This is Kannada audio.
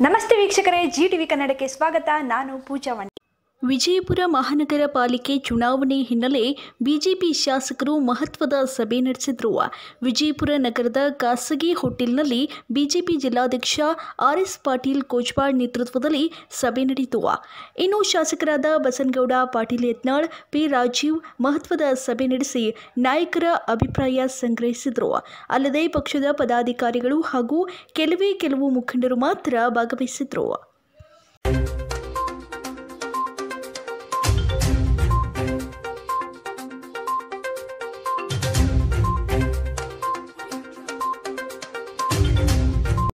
ನಮಸ್ತೆ ವೀಕ್ಷಕರೇ ಜಿ ಟಿವಿ ಕನ್ನಡಕ್ಕೆ ಸ್ವಾಗತ. ನಾನು ಪೂಜಾ ವಿಜಯಪುರ ಮಹಾನಗರ ಪಾಲಿಕೆ ಚುನಾವಣೆ ಹಿನ್ನೆಲೆ ಬಿಜೆಪಿ ಶಾಸಕರು ಮಹತ್ವದ ಸಭೆ ನಡೆಸಿದರು. ವಿಜಯಪುರ ನಗರದ ಖಾಸಗಿ ಹೋಟೆಲ್ನಲ್ಲಿ ಬಿಜೆಪಿ ಜಿಲ್ಲಾಧ್ಯಕ್ಷ ಆರ್ ಎಸ್ ಪಾಟೀಲ್ ಕೋಚ್ವಾಡ್ ನೇತೃತ್ವದಲ್ಲಿ ಸಭೆ ನಡೆಯಿತು. ಇನ್ನು ಶಾಸಕರಾದ ಬಸನಗೌಡ, ಪಾಟೀಲ್ ಯತ್ನಾಳ್, ಪಿ ರಾಜೀವ್ ಮಹತ್ವದ ಸಭೆ ನಡೆಸಿ ನಾಯಕರ ಅಭಿಪ್ರಾಯ ಸಂಗ್ರಹಿಸಿದರು. ಅಲ್ಲದೆ ಪಕ್ಷದ ಪದಾಧಿಕಾರಿಗಳು ಹಾಗೂ ಕೆಲವೇ ಕೆಲವು ಮುಖಂಡರು ಮಾತ್ರ ಭಾಗವಹಿಸಿದ್ರು.